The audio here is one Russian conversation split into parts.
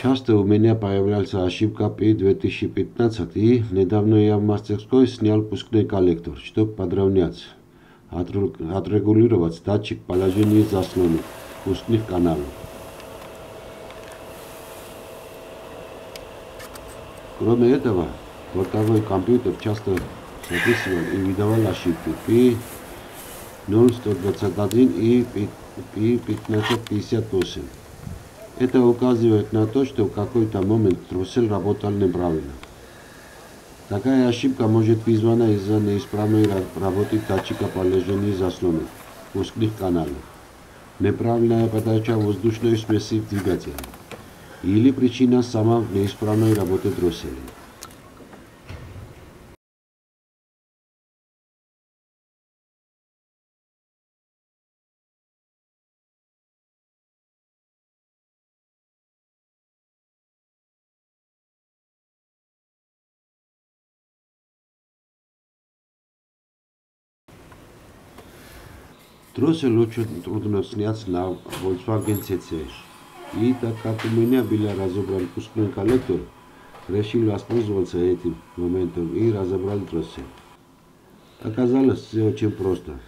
Часто у меня появлялся ошибка P2015 и недавно я в мастерской снял пускной коллектор, чтобы подровнять, отрегулировать датчик положения заслоны пускных каналов. Кроме этого, бортовой компьютер часто записывал и выдавал ошибки P0121 и P1558. Это указывает на то, что в какой-то момент тросель работал неправильно. Такая ошибка может вызвана из-за неисправной работы датчика положения заслонов, пускных каналов, неправильная подача воздушной смеси в двигателе или причина сама в неисправной работе дросселя. Дроссель очень трудно снять на Volkswagen CC. И так как у меня был разобран пускной коллектор, решил воспользоваться этим моментом и разобрал дроссель. Оказалось все очень просто.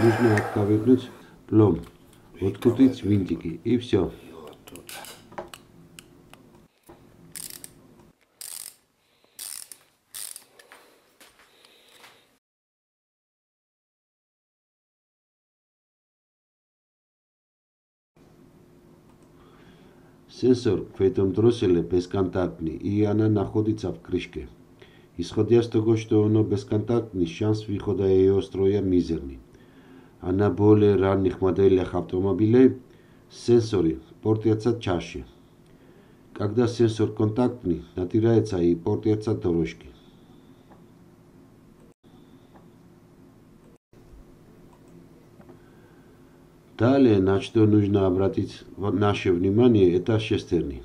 Нужно отковырнуть пломб, открутить винтики и все. Сенсор в этом дросселе бесконтактный, и она находится в крышке. Исходя из того, что оно бесконтактный, шанс выхода ее строя мизерный. А на более ранних моделях автомобилей сенсоры портятся чаще. Когда сенсор контактный, натирается и портятся дорожки. Далее, на что нужно обратить наше внимание, это шестерни.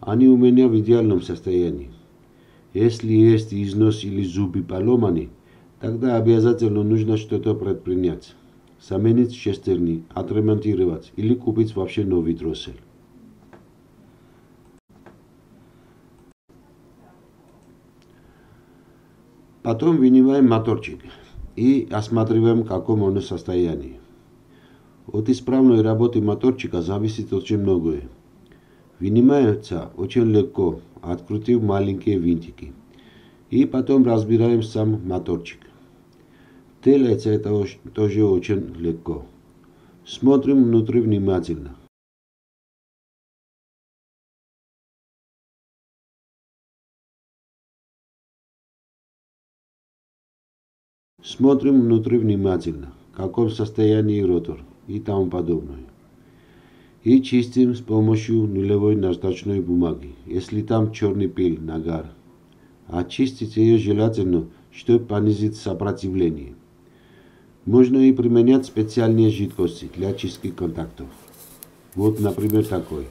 Они у меня в идеальном состоянии. Если есть износ или зубы поломаны, тогда обязательно нужно что-то предпринять. Заменить шестерни, отремонтировать или купить вообще новый дроссель. Потом вынимаем моторчик и осматриваем, в каком он состоянии. От исправной работы моторчика зависит очень многое. Вынимается очень легко, открутив маленькие винтики. И потом разбираем сам моторчик. Делается это тоже очень легко. Смотрим внутри внимательно. Смотрим внутри внимательно, в каком состоянии ротор и тому подобное. И чистим с помощью нулевой наждачной бумаги, если там черный пыль, нагар. Очистить ее желательно, чтобы понизить сопротивление. Можно и применять специальные жидкости для чистки контактов. Вот, например, такой.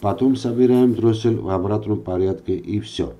Потом собираем дроссель в обратном порядке и все.